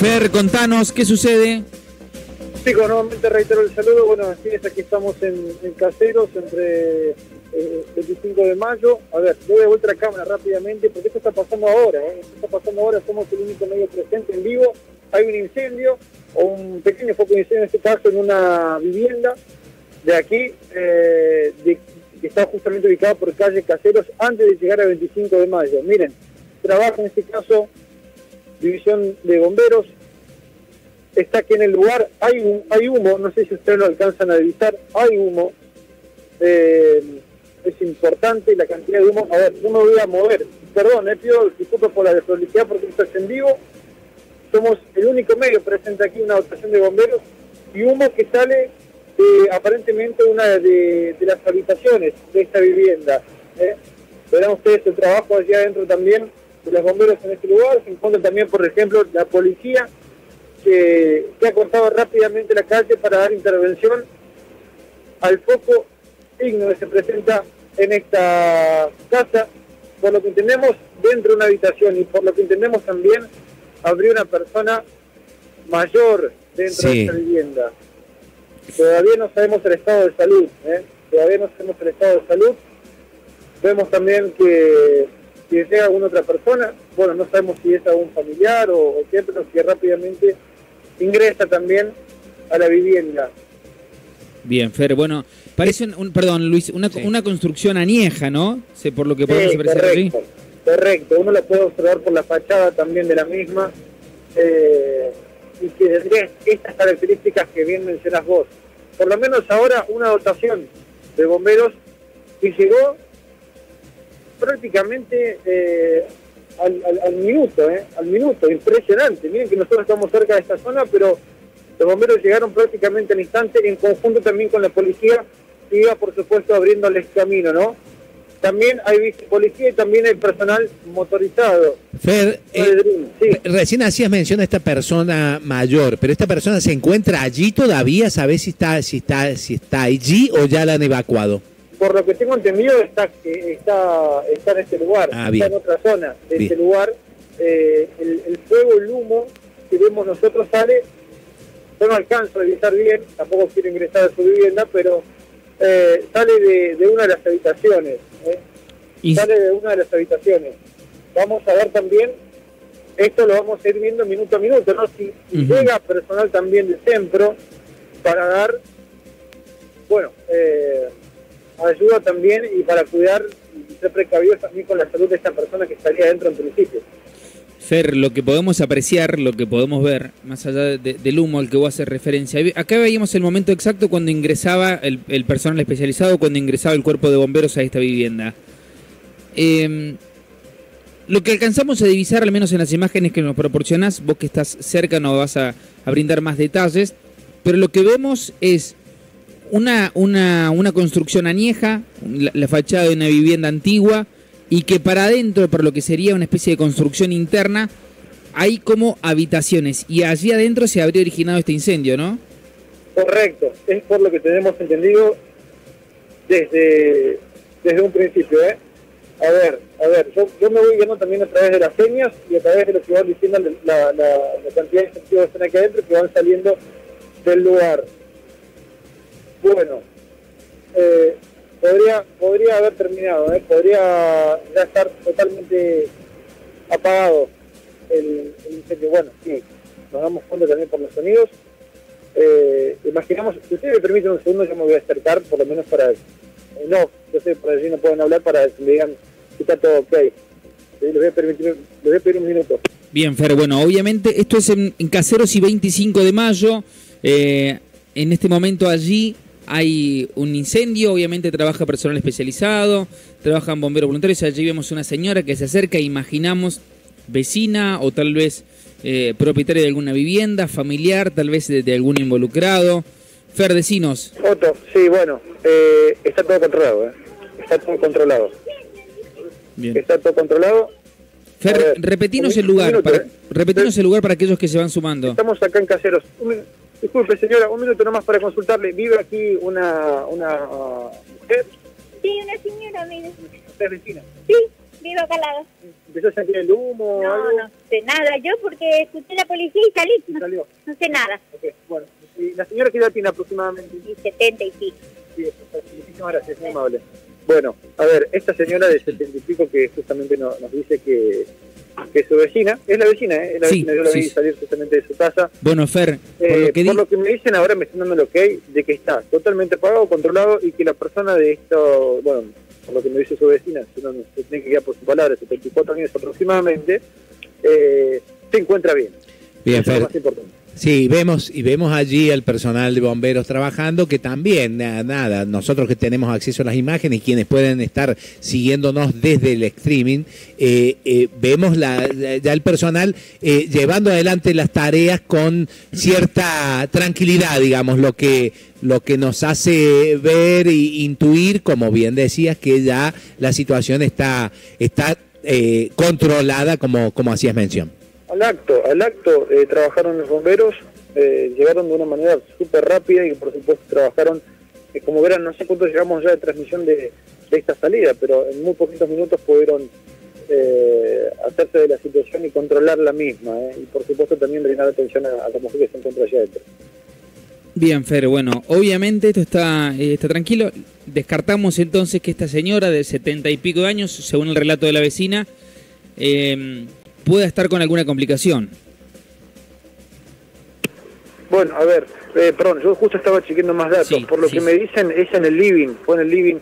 Fer, contanos, ¿qué sucede? Chicos, nuevamente reitero el saludo. Bueno, así es, aquí estamos en, Caseros entre el 25 de mayo. A ver, doy de vuelta la cámara rápidamente porque esto está pasando ahora. ¿eh? Esto está pasando ahora, somos el único medio presente en vivo. Hay un incendio, o un pequeño foco de incendio en este caso, en una vivienda de aquí, eh, que está justamente ubicado por calle Caseros antes de llegar al 25 de mayo. Miren, trabaja en este caso división de bomberos, está aquí en el lugar, hay, hay humo, no sé si ustedes lo alcanzan a divisar, hay humo, eh, es importante la cantidad de humo, a ver, no me voy a mover, perdón, eh, pido disculpas por la desprolijidad porque esto es en vivo, somos el único medio presente aquí, una dotación de bomberos, y humo que sale de aparentemente una de, las habitaciones de esta vivienda. ¿eh? Verán ustedes el trabajo allá adentro también de los bomberos en este lugar, se encuentra también, por ejemplo, la policía, que, ha cortado rápidamente la calle para dar intervención al foco signo que se presenta en esta casa, por lo que entendemos dentro de una habitación y por lo que entendemos también abrió una persona mayor dentro de esta vivienda. Todavía no sabemos el estado de salud, ¿eh? todavía no sabemos el estado de salud. Vemos también que si llega alguna otra persona, bueno, no sabemos si es algún familiar o, qué, pero que rápidamente ingresa también a la vivienda. Bien, Fer, bueno, parece un, perdón, Luis, una, una construcción añeja, ¿no? Sé por lo que podemos sí, correcto, Correcto, uno lo puede observar por la fachada también de la misma eh, y que tendría estas características que bien mencionas vos. Por lo menos ahora una dotación de bomberos que llegó prácticamente eh, al, minuto, eh, al minuto, impresionante. Miren que nosotros estamos cerca de esta zona, pero los bomberos llegaron prácticamente al instante, en conjunto también con la policía, que iba por supuesto abriéndoles camino, ¿no? También hay policía y también hay personal motorizado. Fer, eh, recién hacías mención a esta persona mayor, pero esta persona se encuentra allí todavía, ¿sabes si está, si está, si está allí o ya la han evacuado? Por lo que tengo entendido, está, está, está en este lugar, ah, está en otra zona de este lugar. Eh, el, fuego, el humo que vemos nosotros sale, yo no alcanzo a revisar bien, tampoco quiero ingresar a su vivienda, pero eh, sale de, una de las habitaciones. ¿eh? Sale de una de las habitaciones. Vamos a ver también, esto lo vamos a ir viendo minuto a minuto, ¿no? Si, llega personal también de centro para dar, bueno, eh, ayuda también y para cuidar y ser precavidos también con la salud de esta persona que estaría dentro en principio. Fer, lo que podemos apreciar, lo que podemos ver, más allá del humo al que vos haces referencia, acá veíamos el momento exacto cuando ingresaba el, personal especializado, cuando ingresaba el cuerpo de bomberos a esta vivienda. Em, lo que alcanzamos a divisar, al menos en las imágenes que nos proporcionás, vos que estás cerca no vas a brindar más detalles, pero lo que vemos es una, una, una construcción añeja, la, fachada de una vivienda antigua, y que para adentro, por lo que sería una especie de construcción interna, hay como habitaciones. Y allí adentro se habría originado este incendio, ¿no? Correcto, es por lo que tenemos entendido desde, desde un principio, ¿eh? A ver, a ver, yo, yo me voy viendo también a través de las señas y a través de lo que van diciendo la, la, la cantidad de efectivos que están aquí adentro que van saliendo del lugar bueno, eh, podría, podría haber terminado, ¿eh? podría ya estar totalmente apagado el, incendio. Bueno, sí, nos damos cuenta también por los sonidos. Eh, imaginamos, si ustedes me permiten un segundo, yo me voy a acercar, por lo menos para... no, yo sé, por allí no pueden hablar para que me digan si está todo ok. Les voy, a permitir, les voy a pedir un minuto. Bien, Fer, bueno, obviamente esto es en, Caseros y 25 de mayo. en este momento allí hay un incendio, obviamente trabaja personal especializado, trabajan bomberos voluntarios, allí vemos una señora que se acerca, imaginamos vecina o tal vez eh, propietaria de alguna vivienda, familiar, tal vez de, algún involucrado. Ferdecinos. Otto, sí, bueno, eh, está todo controlado, ¿eh? está todo controlado. Bien. Está todo controlado. Fer, repetinos el lugar, para, repetinos el lugar para aquellos que se van sumando. Estamos acá en Caseros. Disculpe, señora, un minuto nomás para consultarle. ¿Vive aquí una, una mujer? Sí, una señora, mire. ¿Usted es vecina? Sí, vivo acá al lado. ¿Empezó a sentir el humo No, algo? no sé nada. Yo porque escuché la policía y salí. ¿Y No, salió? no sé nada. Ok, bueno. ¿Y la señora qué edad tiene aproximadamente? Y 70 y pico. Sí, muchísimas gracias, muy amable. Bueno, a ver, esta señora de setenta y pico que justamente no- nos dice que, que es su vecina, es la vecina, ¿eh? Es la Sí, vecina, yo la sí, vi salir justamente de su casa. Bueno, Fer, por Eh, lo que por lo que me dicen ahora me están dando el ok de que está totalmente pagado, controlado y que la persona de esto, bueno, por lo que me dice su vecina, si no se tiene que guiar por su palabra, 74 años aproximadamente, eh, se encuentra bien. Bien, Eso es Fer. lo más importante. Sí, vemos y vemos allí al personal de bomberos trabajando que también na- nada, nosotros que tenemos acceso a las imágenes quienes pueden estar siguiéndonos desde el streaming, eh, eh, vemos la- ya el personal eh, llevando adelante las tareas con cierta tranquilidad, digamos, lo que lo que nos hace ver e intuir, como bien decías, que ya la situación está está eh, controlada, como como hacías mención. Al acto, al acto eh, trabajaron los bomberos, eh, llegaron de una manera súper rápida y por supuesto trabajaron, eh, como verán, no sé cuánto llegamos ya de transmisión de, esta salida, pero en muy poquitos minutos pudieron hacerse de la situación y controlar la misma, y por supuesto también brindar atención a, a la mujer que se encuentra allá adentro. Bien, Fer, bueno, obviamente esto está, está tranquilo. Descartamos entonces que esta señora de setenta y pico de años, según el relato de la vecina, eh, pueda estar con alguna complicación. Bueno, a ver, eh, perdón, yo justo estaba chequeando más datos. Sí, Por lo sí, que sí. me dicen, es en el living, fue en el living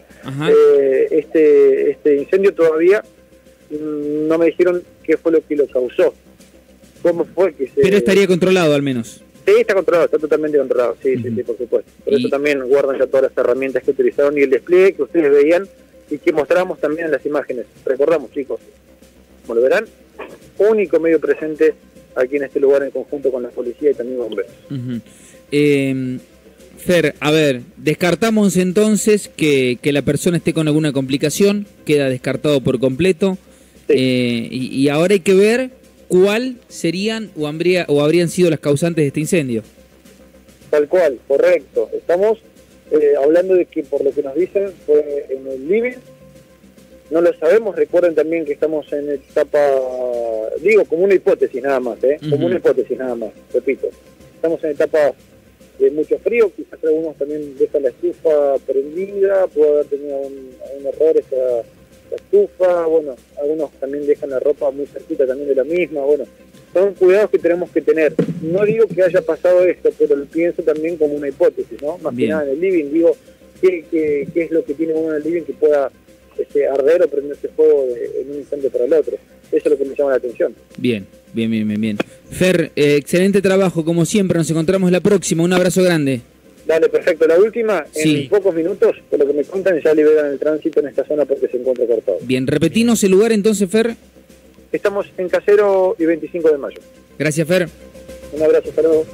eh, este, este incendio todavía. mm, No me dijeron qué fue lo que lo causó. ¿Cómo fue que se.? Pero estaría controlado al menos. Sí, está controlado, está totalmente controlado. Sí, sí, sí, por supuesto. Por Y- eso también guardan ya todas las herramientas que utilizaron y el despliegue que ustedes veían y que mostramos también en las imágenes. Recordamos, chicos, como lo verán, único medio presente aquí en este lugar en conjunto con la policía y también bomberos. Ujú. Eh, Fer, a ver, descartamos entonces que, que la persona esté con alguna complicación, queda descartado por completo. Sí. Eh, y, y ahora hay que ver cuál serían o, habría, o habrían sido las causantes de este incendio. Tal cual, correcto. Estamos eh, hablando de que por lo que nos dicen fue en el living. No lo sabemos, recuerden también que estamos en etapa, digo, como una hipótesis nada más, ¿eh? Como una hipótesis nada más, repito. Estamos en etapa de mucho frío, quizás algunos también dejan la estufa prendida, puede haber tenido un, algún error esa, la estufa, bueno, algunos también dejan la ropa muy cerquita también de la misma, bueno, son cuidados que tenemos que tener. No digo que haya pasado esto, pero lo pienso también como una hipótesis, ¿no? Más Bien. que nada en el living, digo, ¿qué, qué, qué es lo que tiene uno en el living que pueda este, arder o prenderse fuego de- en un instante para el otro? Eso es lo que me llama la atención. Bien, bien, bien, bien, bien. Fer, eh, excelente trabajo, como siempre, nos encontramos la próxima, un abrazo grande. Dale, perfecto. La última, Sí. en pocos minutos, por lo que me cuentan, ya liberan el tránsito en esta zona porque se encuentra cortado. Bien, repetinos el lugar entonces, Fer. Estamos en Casero y 25 de mayo. Gracias, Fer. Un abrazo, hasta luego.